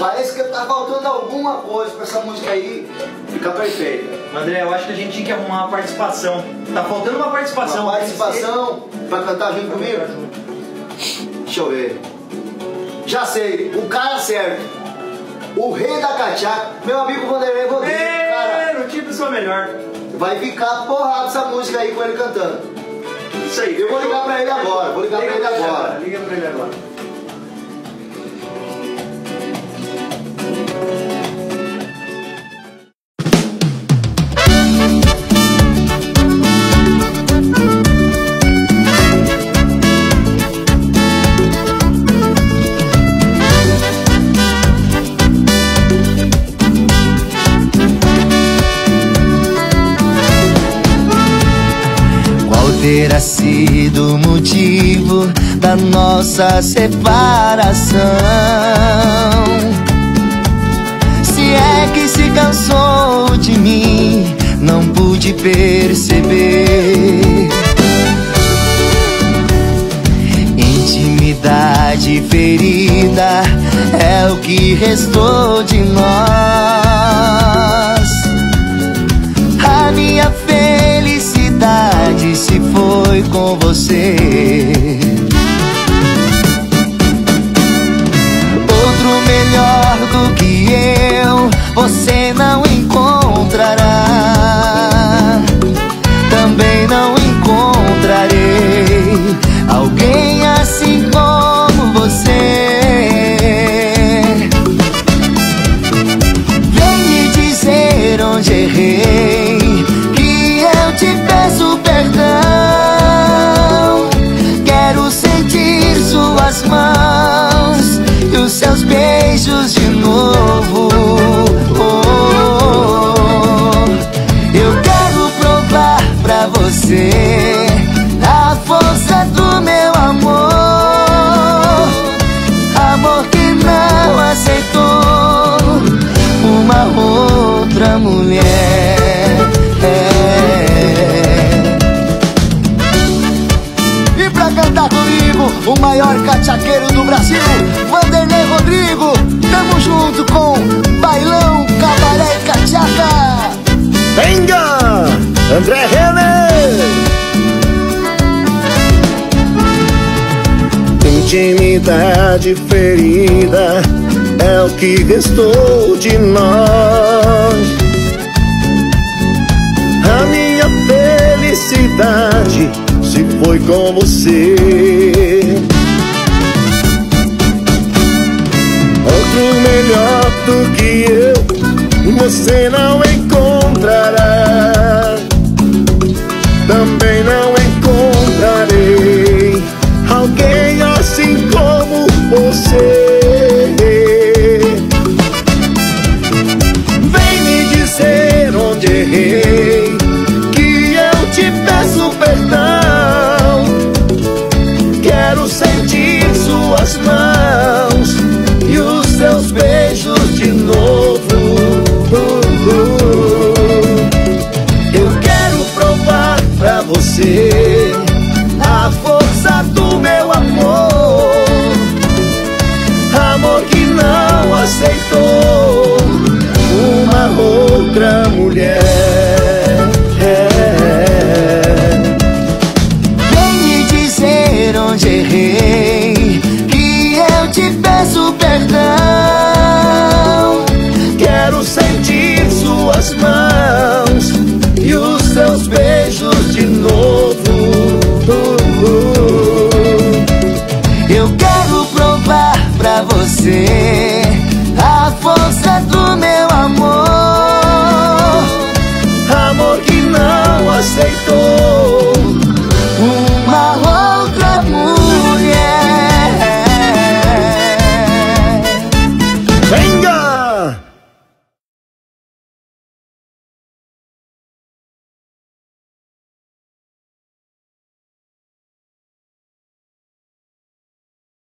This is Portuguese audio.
Parece que tá faltando alguma coisa pra essa música aí ficar perfeita. André, eu acho que a gente tinha que arrumar uma participação. Tá faltando uma participação. Uma participação pra cantar junto comigo? Deixa eu ver. Já sei, o cara certo. O rei da cachaca, meu amigo Vanderlei Rodrigues, cara. no tipo sua melhor. Vai ficar porrado essa música aí com ele cantando. Isso aí. Eu vou ligar pra ele agora, vou ligar pra ele agora. Liga pra ele agora. Terá sido o motivo da nossa separação? Se é que se cansou de mim, não pude perceber. Intimidade ferida é o que restou de nós. Você mulher. É. E pra cantar comigo, o maior cachaqueiro do Brasil, Vanderlei Rodrigo. Tamo junto com Bailão, Cabaré e Cachaca. Venga! André Renner! Intimidade ferida é o que restou de nós. A minha felicidade se foi com você. Outro melhor do que eu, você não encontrará. Você a força do meu amor. Amor que não aceitou uma outra mulher. Vem me dizer onde errei, a força do